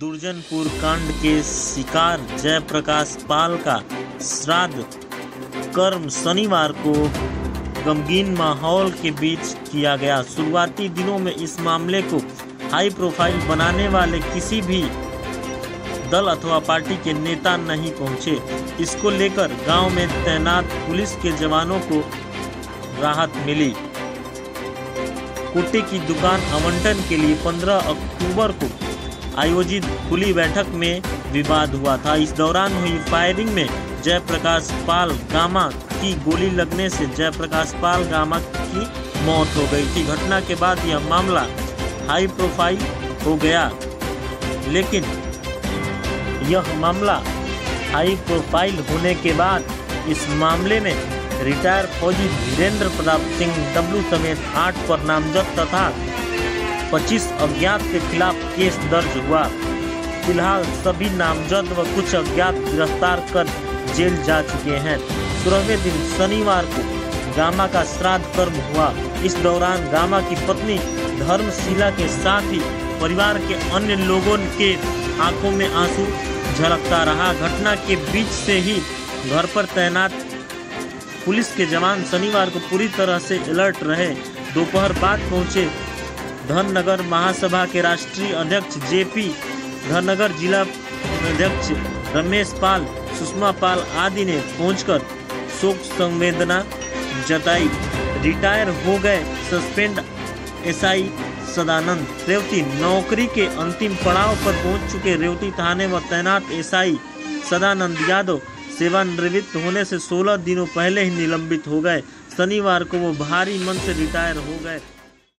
दुर्जनपुर कांड के शिकार जयप्रकाश पाल का श्राद्ध। कर्म शनिवार को गमगीन माहौल के बीच किया गया। शुरुआती दिनों में इस मामले को हाई प्रोफ़ाइल बनाने वाले किसी भी दल अथवा पार्टी के नेता नहीं पहुँचे। इसको लेकर गाँव में तैनात पुलिस के जवानों को राहत मिली। कुट्टी की दुकान आवंटन के लिए 15 अक्टूबर को आयोजित खुली बैठक में विवाद हुआ था। इस दौरान हुई फायरिंग में जयप्रकाश पाल गामा की गोली लगने से जयप्रकाश पाल गामा की मौत हो गई थी। घटना के बाद यह मामला हाई प्रोफ़ाइल हो गया। लेकिन यह मामला हाई प्रोफ़ाइल होने के बाद इस मामले में रिटायर फौजी धीरेन्द्र प्रताप सिंह डब्लू समेत आठ पर नामजद तथा 25 अज्ञात के खिलाफ केस दर्ज हुआ। फ़िलहाल सभी नामजद व कुछ अज्ञात गिरफ़्तार कर जेल जा चुके हैं। सोलहवें दिन शनिवार को गामा का श्राद्ध कर्म हुआ। इस दौरान गामा की पत्नी धर्मशिला के साथ ही परिवार के अन्य लोगों के आँखों में आँसू झलकता रहा। घटना के बीच से ही घर पर तैनात पुलिस के जवान शनिवार को पूरी तरह से अलर्ट रहे। दोपहर बाद पहुँचे धननगर महासभा के राष्ट्रीय अध्यक्ष जेपी धननगर जिला अध्यक्ष रमेश पाल, सुषमा पाल आदि ने पहुंचकर शोक संवेदना जताई। रिटायर हो गए सस्पेंड एसआई सदानंद। रेवती नौकरी के अंतिम पड़ाव पर पहुँच चुके रेवती थाने व तैनात एसआई सदानंद यादव सेवानिवृत्त होने से 16 दिनों पहले ही निलंबित हो गए। शनिवार को वो भारी मन से रिटायर हो गए।